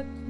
what